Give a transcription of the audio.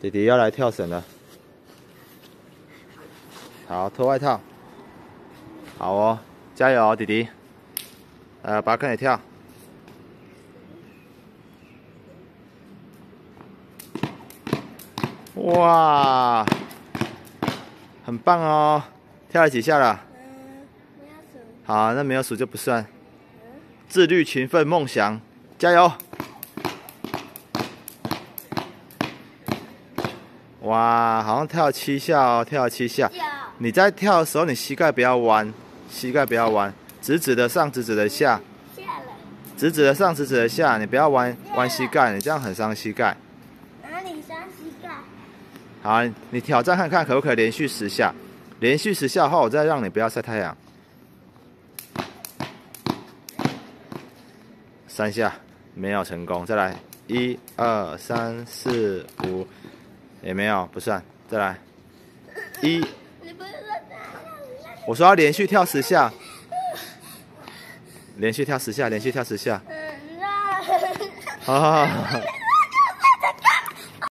弟弟要来跳绳了，好，脱外套，好哦，加油，弟弟，呃，把坑也跳，哇，很棒哦，跳了几下了？嗯，没有数。好，那没有数就不算。自律、勤奋、梦想，加油！哇，好像跳七下哦，跳七下。你在跳的时候，你膝盖不要弯，膝盖不要弯，直直的上，直直的下。下了。直直的上，直直的下，你不要弯弯膝盖，你这样很伤膝盖。哪里伤膝盖？好，你挑战看看可不可以连续十下，连续十下后，我再让你不要晒太阳。三下没有成功，再来一二三四五，也没有不算，再来 一。我说要连续跳十下，连续跳十下，连续跳十下。好好好。